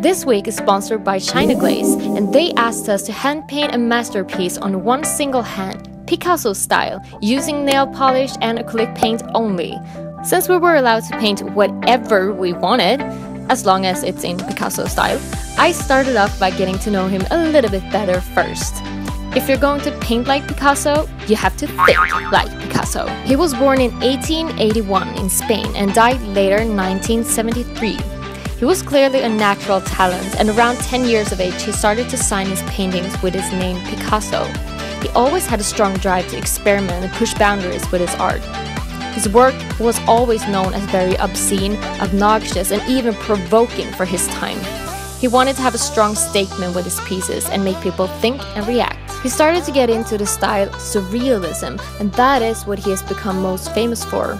This week is sponsored by China Glaze, and they asked us to hand paint a masterpiece on one single hand, Picasso style, using nail polish and acrylic paint only. Since we were allowed to paint whatever we wanted, as long as it's in Picasso style, I started off by getting to know him a little bit better first. If you're going to paint like Picasso, you have to think like Picasso. He was born in 1881 in Spain and died later in 1973. He was clearly a natural talent, and around 10 years of age, he started to sign his paintings with his name Picasso. He always had a strong drive to experiment and push boundaries with his art. His work was always known as very obscene, obnoxious, and even provoking for his time. He wanted to have a strong statement with his pieces and make people think and react. He started to get into the style surrealism, and that is what he has become most famous for.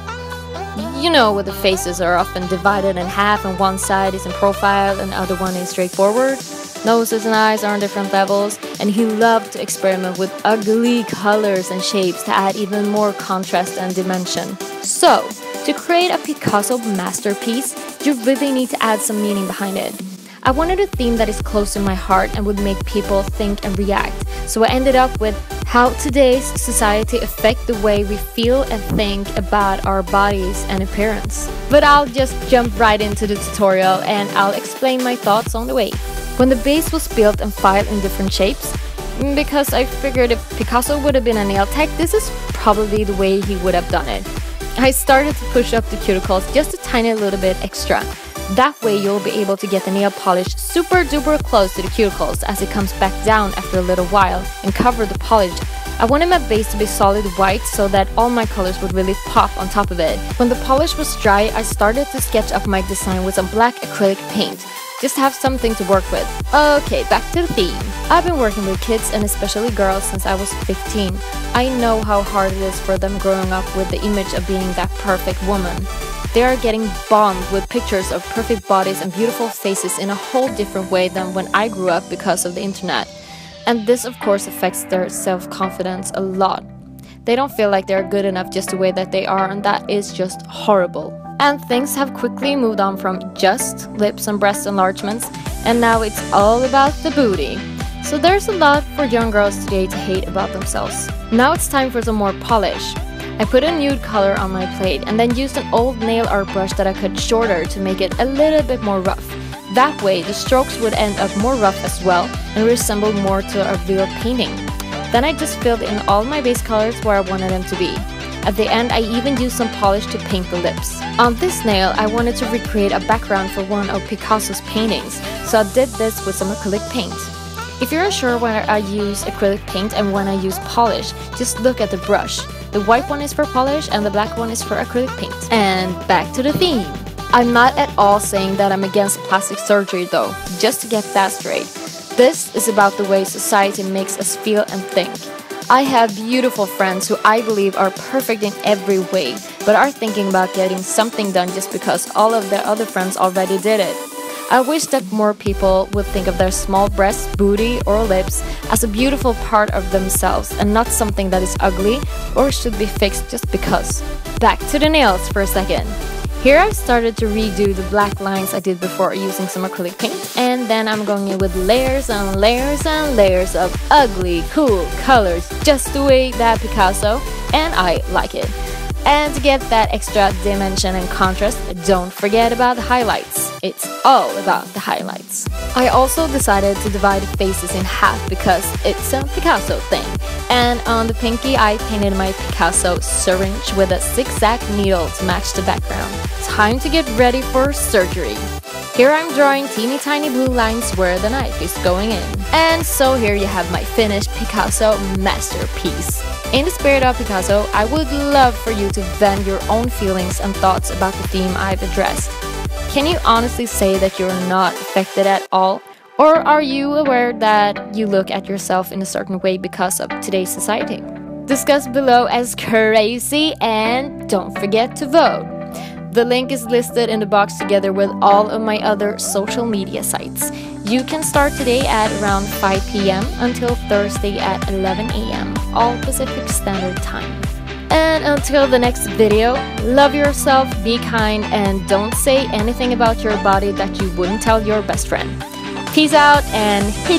You know, where the faces are often divided in half, and one side is in profile and the other one is straightforward. Noses and eyes are on different levels, and he loved to experiment with ugly colors and shapes to add even more contrast and dimension. So, to create a Picasso masterpiece, you really need to add some meaning behind it. I wanted a theme that is close to my heart and would make people think and react. So I ended up with how today's society affect the way we feel and think about our bodies and appearance. But I'll just jump right into the tutorial and I'll explain my thoughts on the way. When the base was built and filed in different shapes, mm, because I figured if Picasso would have been a nail tech, this is probably the way he would have done it. I started to push up the cuticles just a tiny little bit extra that way you'll be able to get the nail polish super duper close to the cuticles as it comes back down after a little while and cover the polish. I wanted my base to be solid white so that all my colors would really pop on top of it. When the polish was dry, I started to sketch up my design with some black acrylic paint. Just have something to work with. Okay, back to the theme. I've been working with kids and especially girls since I was 15. I know how hard it is for them growing up with the image of being that perfect woman. They are getting bombed with pictures of perfect bodies and beautiful faces in a whole different way than when I grew up because of the internet. And this, of course, affects their self confidence a lot. They don't feel like they're good enough just the way that they are, and that is just horrible. And things have quickly moved on from just lips and breast enlargements, and now it's all about the booty. So there's a lot for young girls today to hate about themselves. Now it's time for some more polish. I put a nude color on my plate and then used an old nail art brush that I cut shorter to make it a little bit more rough. That way, the strokes would end up more rough as well and resemble more to a real painting. Then I just filled in all my base colors where I wanted them to be. At the end, I even used some polish to paint the lips. On this nail, I wanted to recreate a background for one of Picasso's paintings, so I did this with some acrylic paint. If you're unsure when I use acrylic paint and when I use polish, just look at the brush. The white one is for polish and the black one is for acrylic paint. And back to the theme. I'm not at all saying that I'm against plastic surgery though, just to get that straight. This is about the way society makes us feel and think. I have beautiful friends who I believe are perfect in every way, but are thinking about getting something done just because all of their other friends already did it. I wish that more people would think of their small breasts, booty, or lips as a beautiful part of themselves and not something that is ugly or should be fixed just because. Back to the nails for a second. Here I've started to redo the black lines I did before using some acrylic paint and then I'm going in with layers and layers and layers of ugly, cool colors just the way that Picasso and I like it. And to get that extra dimension and contrast, don't forget about the highlights. It's all about the highlights. I also decided to divide faces in half because it's a Picasso thing. And on the pinky, I painted my Picasso syringe with a zigzag needle to match the background. Time to get ready for surgery. Here I'm drawing teeny tiny blue lines where the knife is going in. And so here you have my finished Picasso masterpiece. In the spirit of Picasso, I would love for you to vent your own feelings and thoughts about the theme I've addressed. Can you honestly say that you're not affected at all? Or are you aware that you look at yourself in a certain way because of today's society? Discuss below as crazy and don't forget to vote. The link is listed in the box together with all of my other social media sites. You can start today at around 5 p.m. until Thursday at 11 a.m., all Pacific Standard Time. And until the next video, love yourself, be kind, and don't say anything about your body that you wouldn't tell your best friend. Peace out and hey